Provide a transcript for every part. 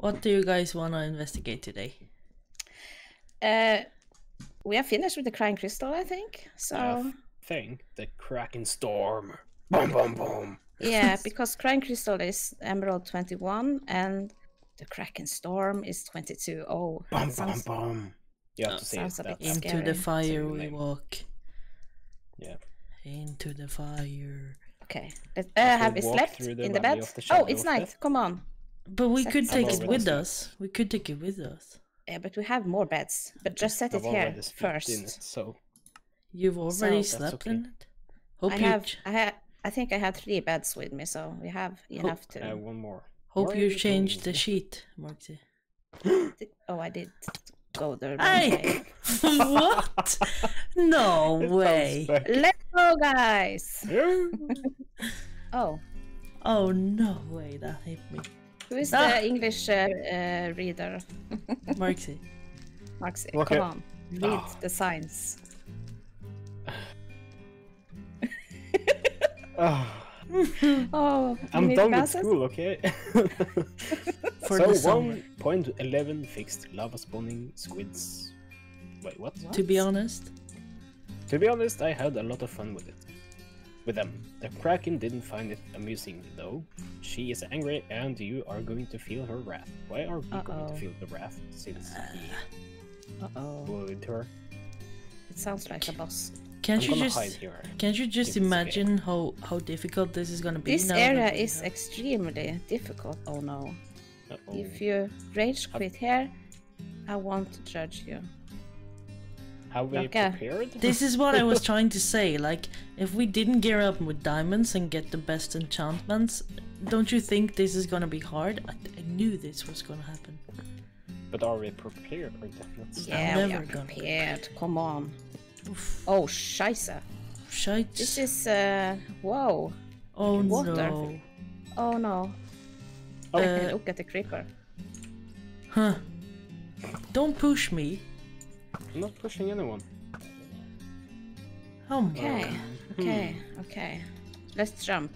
What do you guys want to investigate today? Uh, we are finished with the crying crystal, I think. So I think the Kraken Storm. Boom, boom, boom. yeah, because crying crystal is emerald twenty one and the Kraken Storm is twenty two. Oh, Boom, that boom, boom. You have to say sounds a that. bit that's- Into the fire we walk. Yeah. Into the fire. okay. Uh, have we slept in the bed? the Oh, it's night. Come on. But we Set- could take it it with us. We could take it with us. Yeah, but we have more beds. But just set it I've here already slept in first. it, so You've already So- slept okay. in it. Hope I you have, I have, I think I had three beds with me, so we have enough to. I have one more. hope Why you you changed the telling me? sheet, Marksy. Oh, I did go there. Hey! what? No It way. Let's go, guys. Oh, Oh no way, that hit me. Who is Ah. the English uh, uh, reader? Marksy. Maxi, Okay. come on, read Ah. the signs. Ah, Oh, I'm need done with school, okay? For so 1.11 fixed lava spawning squids. Wait, what? To be honest, To be honest, I had a lot of fun with it. With them. The Kraken didn't find it amusing though. She is angry and you are going to feel her wrath. Why are we going Uh-oh. to feel the wrath since uh, he Uh-oh. bullied her? It sounds like a boss. can't I'm you just hide here. can't you just imagine how how difficult this is gonna be? This now area we is have- extremely difficult. Oh no. Uh-oh. If you rage quit here, I won't judge you. Have we Okay. prepared? This is what I was trying to say. Like, if we didn't gear up with diamonds and get the best enchantments, don't you think this is gonna be hard? I, I knew this was gonna happen. But are we prepared? That's Yeah, we are gonna- prepared. Come on. Oof, Oh, scheisse. shite. This is, uh, whoa. oh water. no. Oh no. Oh. Uh, Look at the creeper. huh. Don't push me. I'm not pushing anyone. Oh my. Okay, Hmm. okay, okay. Let's jump.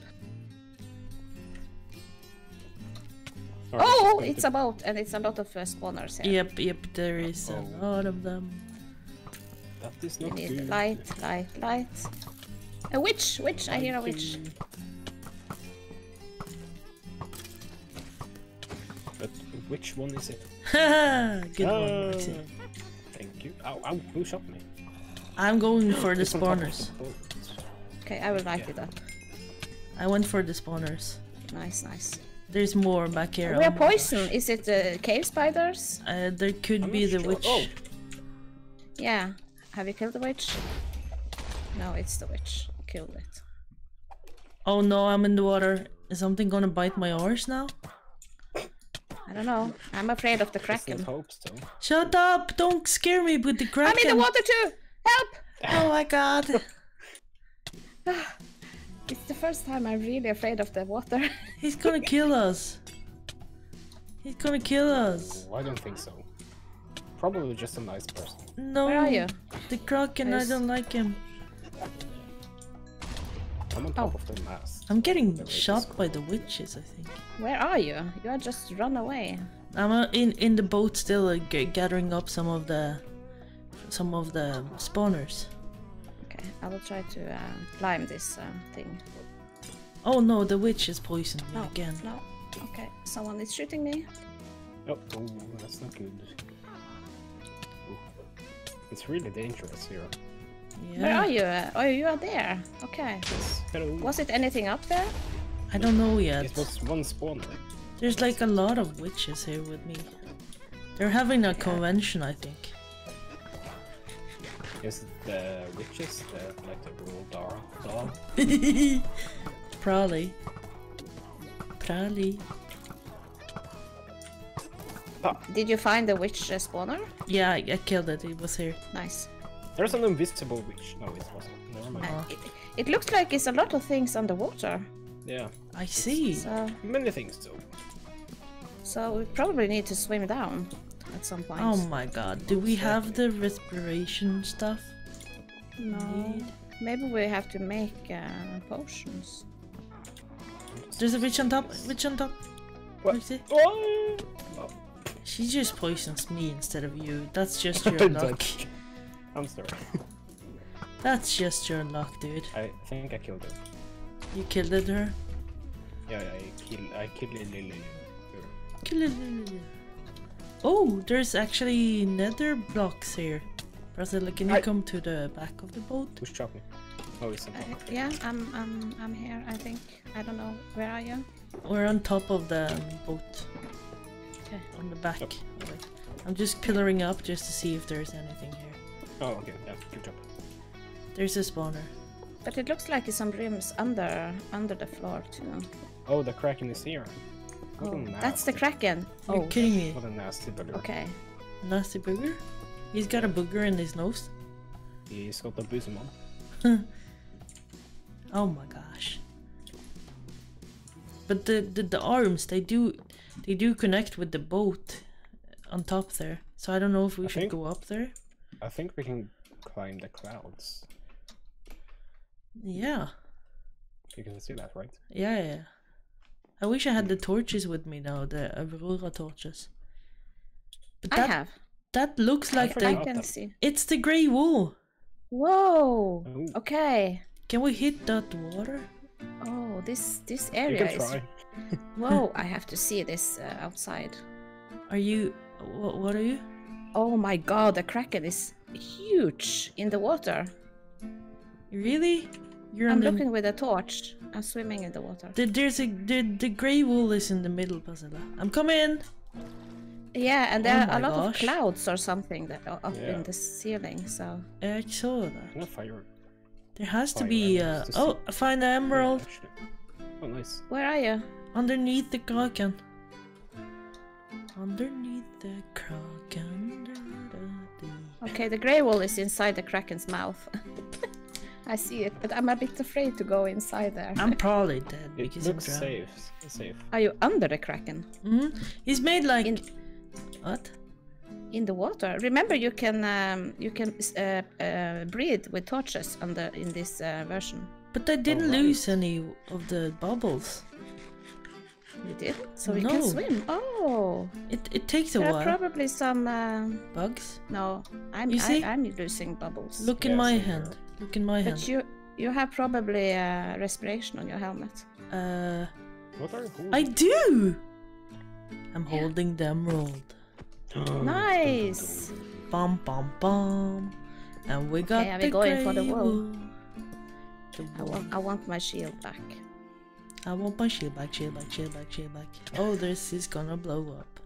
Or is Oh, it's to- a boat, and it's a lot of uh, spawners here. Yep, yep, there is a Oh. lot of them. That is We not need good. light, light, light. A witch, witch, I hear a witch. But which one is it? Good one, Ah, Maxi. Thank you. Ow, ow, who shot me? I'm going for the It's on top of spawners. Okay, I will light Yeah. it up. I went for the spawners. Nice, nice. There's more back here. We oh are my gosh. poison. Is it uh, cave spiders? Uh, there could I'm be the sure. witch. Oh, Yeah. Have you killed the witch? No, it's the witch. Killed it. Oh no, I'm in the water. Is something gonna bite my oars now? I don't know. I'm afraid of the kraken. hope so. Shut up! Don't scare me with the kraken. I'm in the water too. Help! Oh my god! It's the first time I'm really afraid of the water. He's gonna kill us. He's gonna kill us. Oh, I don't think so. Probably just a nice person. No. Where are you? The kraken. I There's- don't like him. I'm on Oh. of the mast. I'm getting There it is. shot by the witches. I think. Where are you? You are just run away. I'm uh, in in the boat still, uh, g- gathering up some of the some of the spawners. Okay, I will try to uh, climb this uh, thing. Oh no, the witch is poisoned me No, again. no. Okay, someone is shooting me. Oh, oh, that's not good. Ooh. It's really dangerous here. Yeah. Where are you? Oh, you are there. Okay. Hello. Was it anything up there? I don't know yet. It was one spawner. There's like a lot of witches here with me. They're having a convention, I think. Is it the witches, the, like the rule dog? dog? Probably. Probably. Did you find the witch spawner? Yeah, I, I killed it. It was here. Nice. There's an invisible witch. No, it wasn't. Never mind. Uh, it, it looks like it's a lot of things underwater. Yeah, I see. So, many things though. so we probably need to swim down at some point. Oh my god. Do we have the respiration stuff? no. Need? Maybe we have to make uh, potions. There's a witch on top. Witch on top. What? It? Oh! Oh, She just poisons me instead of you. That's just your luck. I'm sorry. That's just your luck, dude. I think I killed her. You killed her. Yeah, I killed. I killed Lily. Kill it. Oh, there's actually nether blocks here. Priscilla, can you I- come to the back of the boat? Who's shot me? Oh, it's Uh, yeah, I'm I'm I'm here. I think. I don't know. Where are you? We're on top of the boat. Okay. On the back Yep. I'm just pillaring up just to see if there's anything here. Oh, okay. Yeah, good job. There's a spawner. But it looks like there's some rooms under under the floor too. Oh, the kraken is here. What Oh, that's the nasty- kraken. You're Oh, kidding me. What a nasty bugger. okay. Nasty booger? He's got a booger in his nose. He's got a bosom on. Oh my gosh. But the, the the arms they do they do connect with the boat on top there. So I don't know if we I should think- go up there. I think we can climb the clouds. Yeah. You can see that, right? Yeah, yeah. I wish I had the torches with me now, the Aurora torches. But I that have. that looks like forgot I the can them. see. it's the grey wool. Whoa. Oh, Okay. Can we hit that water? Oh, this this area is. Whoa! I have to see this uh, outside. Are you what, what are you? Oh my god, the kraken is huge in the water. Really? You're I'm on the, looking with a torch. I'm swimming in the water. the there's a the, the grey wool is in the middle, Persille. I'm coming. Yeah, and Oh there are a lot of clouds or something that are up Yeah. in the ceiling. So I saw that. Can fire? There has to be. Uh, to oh, see. I find the emerald Yeah. Oh, nice. where are you? underneath the kraken. Underneath the kraken. Da, da, dee. Okay, the grey wall is inside the kraken's mouth. I see it, but I'm a bit afraid to go inside there. I'm probably dead It because I'm looks safe. It's safe. Are you under the kraken? hmm He's made like In what? in the water. Remember, you can um, you can uh, uh, breathe with torches under in this uh, version. But I didn't right. lose any of the bubbles. You did, so you can swim. Oh, It it takes a there are while. probably some. Um, Bugs. no, I'm You see? I, I'm losing bubbles. Look in Yeah, my same here. hand. Look in my hand. But you you have probably uh, respiration on your helmet. Uh, What are I do. I'm holding the emerald. Nice. Bum bum bum. And we got are we the going for the grey wool? wool. The I want I want my shield back. I want my shield back, shield back, shield back, shield back. Oh, this is gonna blow up.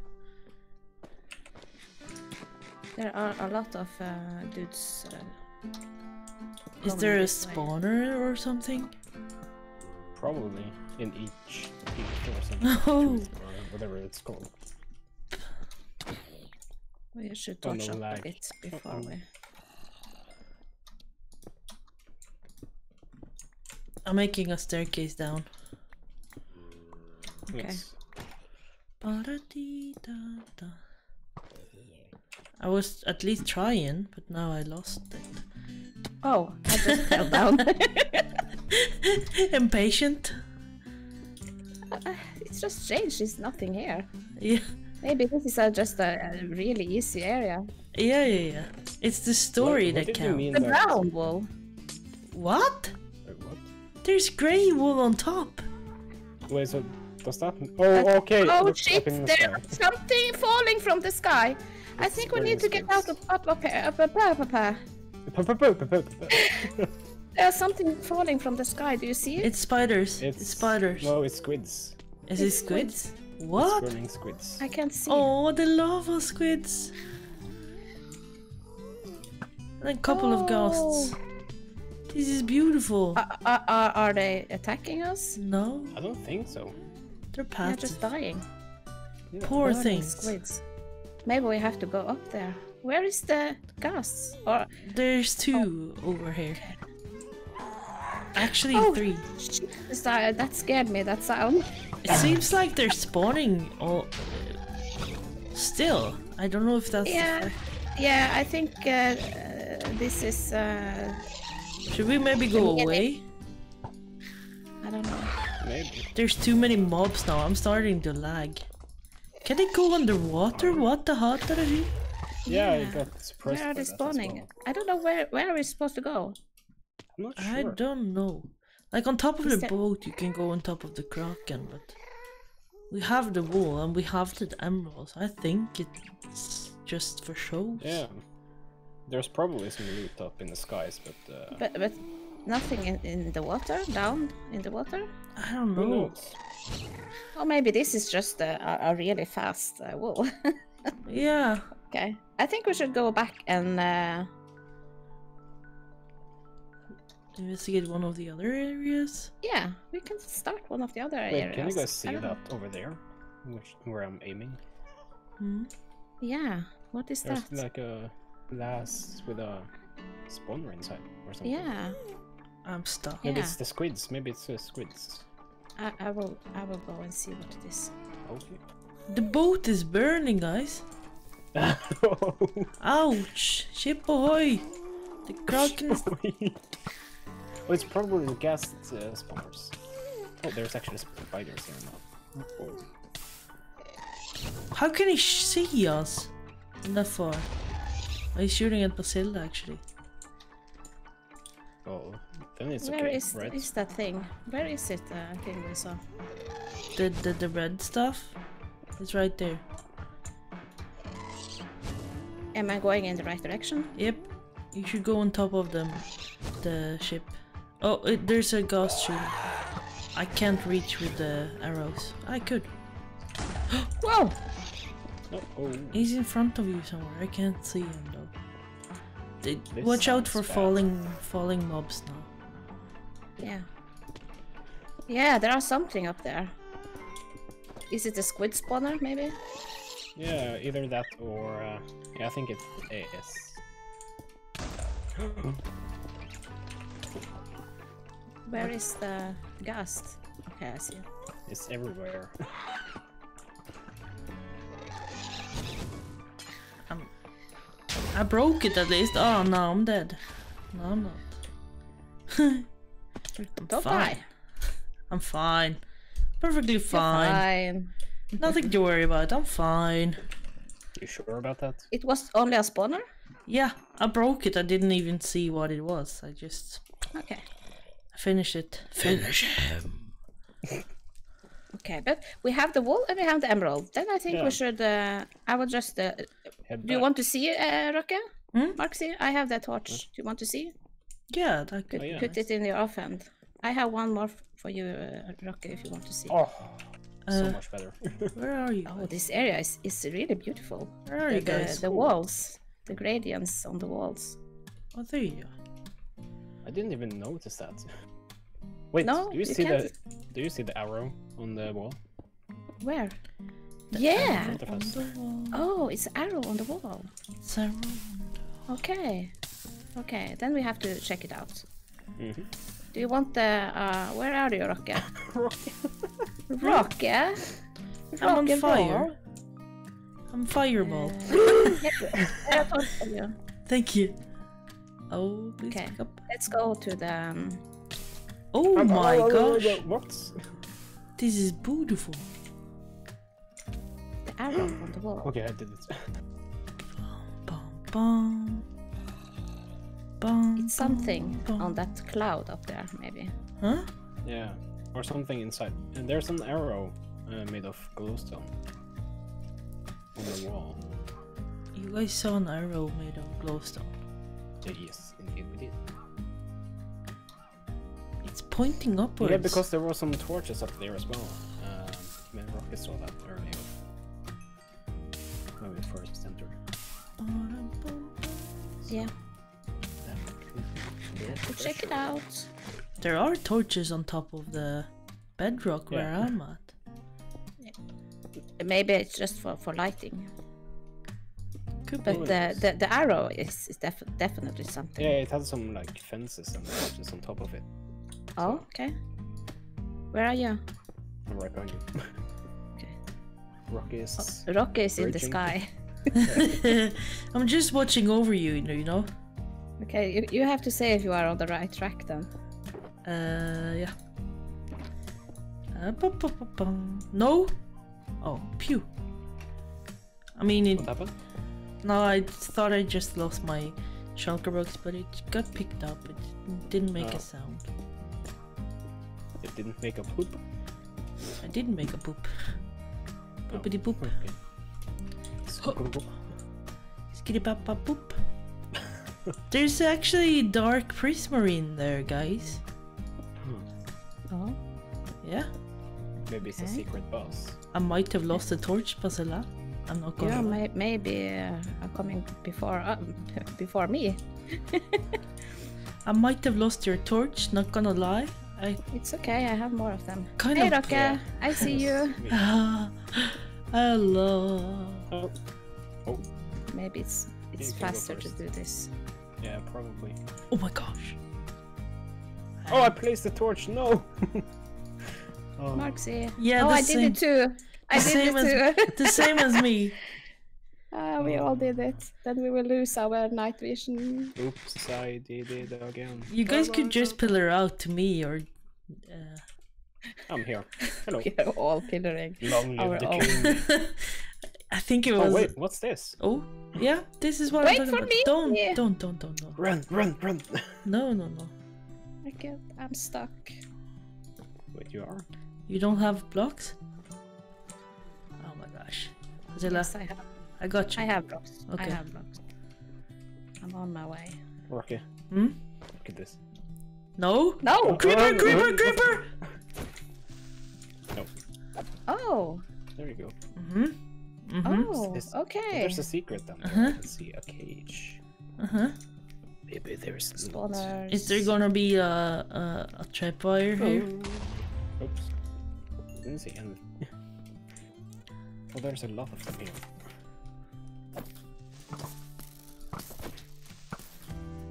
There are a lot of uh, dudes. Uh, Is there a this way. spawner or something? Probably in each heath or something. Oh. Or whatever it's called. we should Oh, no torch up a bit before Uh-oh. we. I'm making a staircase down. Okay. I was at least trying, but now I lost it. Oh, I just fell down. Impatient? it's just strange. There's nothing here. Yeah, Maybe this is uh, just a, a really easy area. yeah, yeah, yeah. It's the story What- what that did you counts. The that- brown wool. What? Wait, what? There's grey wool on top. Wait, so does that? Oh, okay. Oh look shit! the There's something falling from the sky. I think we need to get out of up up here. Up, up, up, up, up. There's something falling from the sky. Do you see it? It's spiders. It's, It's spiders. No, it's squids. Is it it's squids? It's What? burning squids. I can't see. Oh, the lava squids. And a couple of oh. ghosts. Oh. This is beautiful. Are, are, are, are they attacking us? no, I don't think so. They're They're just dying. Yeah. Poor Burning things. Squids. Maybe we have to go up there. Where is the ghast? Or There's two over here. Actually, Oh. three. that that scared me. That sound. It seems like they're spawning all. Still, I don't know if that's. Yeah, yeah. I think uh, uh, this is. Uh, Should we maybe go away? I don't know. Maybe. There's too many mobs now. I'm starting to lag. Can they go underwater? What the hell did I do? Yeah, I got surprised. Where are they spawning? well. I don't know where where are we supposed to go? I'm not sure. I don't know. Like on top of Is the there- boat, you can go on top of the kraken, but we have the wall and we have the emeralds. I think it's just for shows. Yeah. There's probably some loot up in the skies, but uh, But but nothing in, in the water, down in the water. I don't know. knows? Or maybe this is just a, a, a really fast uh, wall. Yeah. okay, I think we should go back and uh, Investigate one of the other areas. yeah, we can start one of the other Wait, areas. can you guys I see don't know. that over there? Which, where I'm aiming? Hmm. Yeah, what is There's that? like a glass with a spawner inside or something. Yeah, I'm stuck. Maybe Yeah. it's the squids. Maybe it's the squids. I, I will I will go and see what it is. Okay. The boat is burning, guys. Ouch! Ship ahoy! The kraken is. oh, it's probably the ghast uh, spawners. Oh, there's actually spiders here now. Oh. How can he see us? From that far. Oh, he's shooting at Persille actually. Oh, then it's Where okay, is right? is that thing? Where is it? Uh, thing we saw. The, the the red stuff. It's right there. Am I going in the right direction? Yep. You should go on top of them. The ship. Oh, it, there's a ghost shooting. I can't reach with the arrows. I could. Whoa! Oh, oh. He's in front of you somewhere. I can't see him though. They- This watch out for bad. falling falling mobs now. Yeah. Yeah, there are something up there. Is it a squid spawner, maybe? Yeah, either that or uh, yeah, I think it is. Where is the ghost? Okay, I see. it. it's everywhere. I broke it at least. Oh, no, I'm dead. No, I'm not. I'm Don't fine. die. I'm fine. Perfectly You're fine. fine. Nothing to worry about. I'm fine. you sure about that? It was only a spawner? Yeah, I broke it. I didn't even see what it was. I just Okay. finished it. Finish him. Okay, but we have the wool and we have the emerald. Then I think Yeah. we should. Uh, I will just. Uh, Head do you want to see, uh, Rocky? Hmm? Marxy, I have that torch. Do you want to see? Yeah, that could Put, Oh, yeah. put it in the offhand. I have one more for you, uh, Rocky, if you want to see. Oh, so Uh, much better. Where are you? Oh, this area is, is really beautiful. Where are The, you guys? the walls, the gradients on the walls. Oh, there you are. I didn't even notice that. Wait, No, do you you see can't. the do you see the arrow on the wall? Where? The yeah. front On the wall. Oh, it's arrow on the wall. It's a Okay. Okay, then we have to check it out. Mhm. Do you want the? Uh, where are you, Rocky? Rocky. I'm on fire. roll. I'm fireball. Yeah, I thought of you. Thank you. Oh, please Okay. pick up. Let's go to the. Um, Oh my gosh. What? This is beautiful. the arrow on the wall. Okay, I did it. Bum, bum. Bum, It's something bum, on that cloud up there, maybe. Huh? Yeah, or something inside. And there's an arrow uh, made of glowstone on the wall. You guys saw an arrow made of glowstone. Yeah, yes, indeed we did. It's pointing upwards. Yeah, because there were some torches up there as well. Um, me and Rocket saw that earlier. When we first entered. Yeah, we'll check it out. There are torches on top of the bedrock where I'm at. Maybe it's just for, for lighting. Could But. Oh, the, the, the arrow is, is def- definitely something. Yeah, it has some like fences and torches on top of it. Oh, okay. Where are you? I'm right behind you. Okay. Rocky is. Oh, Rocky is in the sky. I'm just watching over you, you know. You know? Okay, you, you have to say if you are on the right track then. Uh, yeah. Uh, bu- bu- bu- bum. No. Oh, pew. I mean, it, What happened? no, I thought I just lost my shulker box, but it got picked up. It didn't make Oh. a sound. It didn't make a poop. I didn't make a poop. Oh, Poopity poop. Okay. Skubba-boop. Skitty bop bop boop. There's actually dark prismarine there, guys. Oh. Yeah. Maybe it's a secret boss. I might have lost the torch, Persille. I'm not gonna Yeah, may, maybe uh, are coming before uh, before me. I might have lost your torch, not gonna lie. I It's okay. I have more of them. kind hey, of. Rocka. yeah. I see you. Hello. Oh. Oh, Maybe it's it's You can go faster to do this. Yeah, probably. Oh my gosh. Oh, I placed the torch. No. oh. Marksy. Yeah, oh, the I did it too. I the did same it too. The same as me. Ah, we all did it. Then we will lose our night vision. Oops, I did it again. You guys could just pillar out to me or. Uh, I'm here. Hello. We are all pillaring. Long Our live the king. I think it was. Oh was. wait, what's this? Oh, yeah. This is what Wait I'm talking for about. me. Don't, Yeah. don't, don't, don't, don't. Run, run, run. No, no, no. I can't. I'm stuck. Wait, you are? You don't have blocks? Oh my gosh. Zilla, Yes, I have. I got you. I have blocks. I Okay. have blocks. I'm on my way. Rocky, Hmm? look at this. No? No. Creeper, Oh, creeper, no. creeper! No, Oh. there you go. Mm-hmm. Mm-hmm. Oh. Is- Okay. There's a secret down there. Uh-huh. Let's see, a cage. Uh-huh. Maybe there's loot. Spawners. Is there gonna be a, a, a tripwire here? Oh. Oops. Didn't see any. Oh, there's a lot of them here.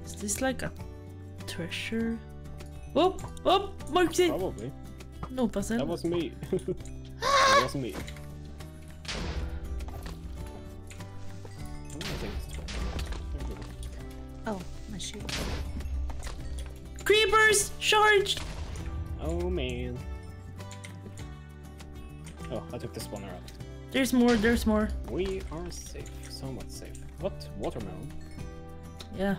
Is this like a treasure? Whoop! Whoop! Marksy! Probably. No, Pasel. That wasn't me. that wasn't me. My shoe. Creepers! Charged! Oh man. Oh, I took the spawner out. There's more, there's more. We are safe, somewhat safe. What? Watermelon? Yeah.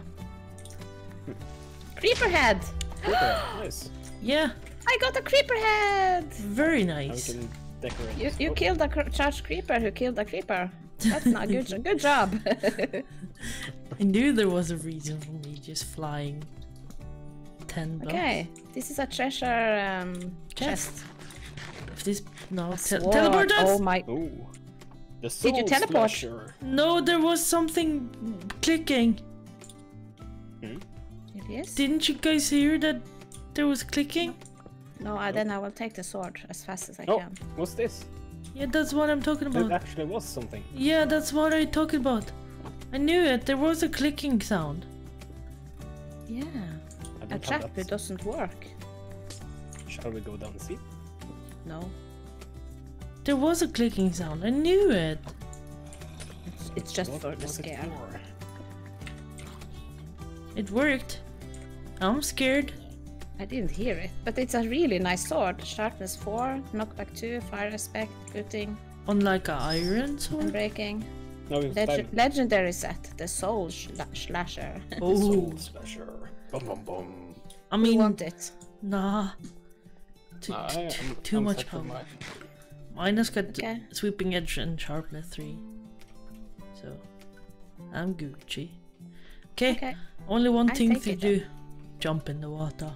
Creeper head. Creeper, head, nice. Yeah. I got a creeper head. Very Now we nice. can decorate. You, you Oh, killed a cr- charged creeper who killed a creeper. That's not good. Good job. I knew there was a reason for me just flying 10 blocks. okay, this is a treasure um, Chest. chest. If this. No, A te- teleport us! Oh my! Ooh. The Did you teleport? slasher. No, there was something clicking. It is. Didn't you guys hear that there was clicking? No, I, then I will take the sword as fast as I Oh, can. what's this? Yeah, that's what I'm talking There about. actually was something. Yeah, that's what I'm talking about. I knew it. There was a clicking sound. Yeah, I a don't trap that. doesn't work. Shall we go down and see? No, There was a clicking sound. I knew it. it's, it's just What for the was it scare. for? It worked. I'm scared. I didn't hear it, but it's a really nice sword. Sharpness 4, knockback 2, fire aspect, cutting, Unlike a iron sword. breaking. No, it's Leg- time. legendary set, the soul Schla- slasher. Oh, Soul slasher. Bum bum bum. I we mean, want it. nah. Too, Nah, I- too- I'm- too I'm much power. my- Mine has got Okay. sweeping edge and sharpness three. So I'm Gucci. Okay, Okay. only one I thing to it do. Jump in the water.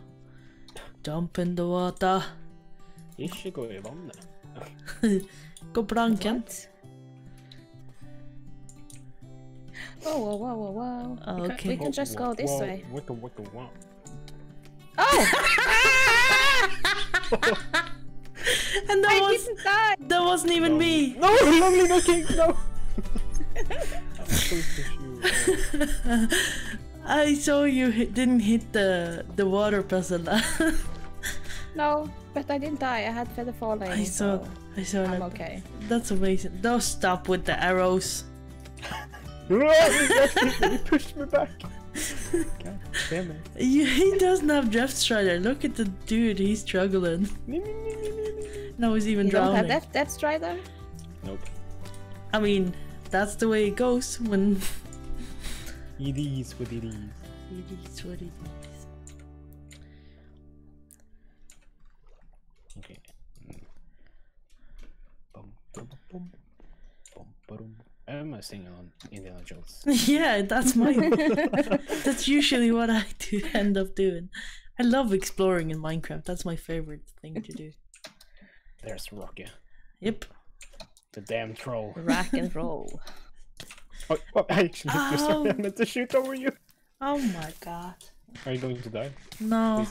Jump in the water. Ikke gå i vannet. Gå på ranken. What? Whoa, whoa, whoa, whoa, whoa. We, can, Okay. we can just go this way. Wicka wicka wow. Oh! And that I was didn't die! that wasn't even me. No, lovely no king, no! I'm supposed to uh, I saw you hit, didn't hit the the water puzzle. No, but I didn't die. I had feather falling. I saw so I saw I'm that. okay. That's amazing. Don't stop with the arrows. he pushed me back. God damn it. You, he doesn't have Depth Strider. Look at the dude. He's struggling. Now he's even You don't have. Death, Depth Strider? Nope. I mean, that's the way it goes when It is what it is. it is what it is. Bum, ba-dum. Am I singing on Indiana Jones? yeah, that's my. that's usually what I do end up doing. I love exploring in Minecraft. That's my favorite thing to do. There's Rocky, Yep. the damn troll. Rock and roll. Oh, oh, I actually just um, Ow. I meant to shoot over you. Oh my god. Are you going to die? No,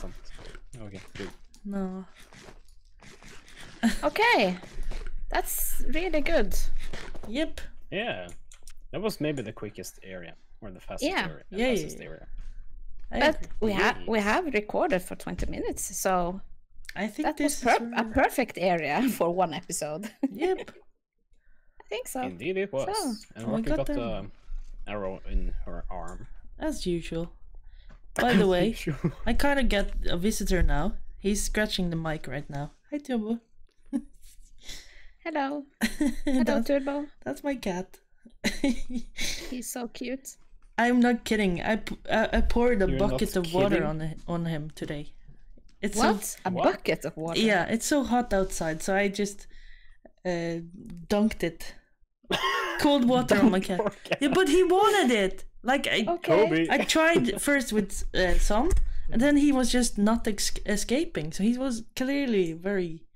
Okay, good. no. Okay, that's really good. Yep. Yeah, that was maybe the quickest area or the fastest Yeah. area. the Yeah, yeah, fastest yeah. area. I, But agree. we have we have recorded for 20 minutes, so I think that was per- is. a perfect area for one episode. Yep. I think so. Indeed, it was. So, and we Rocky got got them. the arrow in her arm. As usual. By the way, I kind of get a visitor now. He's scratching the mic right now. Hi, Turbo. Hello, hello, that's, Turbo. that's my cat. He's so cute. I'm not kidding. I I poured a You're bucket of water on on him today. It's What? A What? bucket of water. Yeah, it's so hot outside, so I just uh, dunked it. Cold water on my cat. Cat. Yeah, but he wanted it. Like I, Okay. I tried first with uh, some, and then he was just not ex- escaping. So he was clearly very, So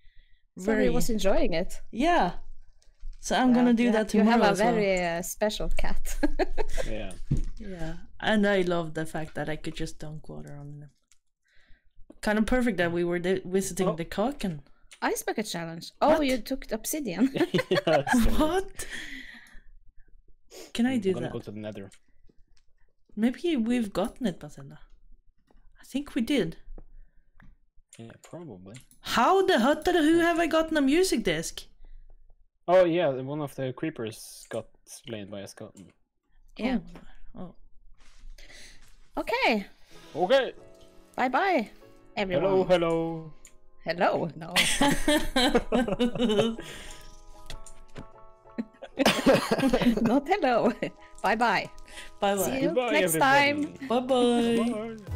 very he was enjoying it. yeah. So I'm gonna do you that have- You have a as well. very uh, special cat. Yeah. Yeah, and I love the fact that I could just dunk water on them. Kind of perfect that we were di- visiting Oh. the cock and Ice bucket challenge. Oh, What? you took the obsidian. yeah what? Can I do I'm do gonna that? go to the nether. Maybe we've gotten it, Basenda. I think we did. Yeah, probably. How the hut the who have I gotten a music disc? Oh yeah, one of the creepers got slain by a skeleton. yeah. Oh. oh. Okay. Okay. Bye bye, Hello, everyone. hello. Hello. Hello. No. Not hello. bye bye. bye bye. See bye. you Goodbye, next everybody. time. Bye bye. Bye.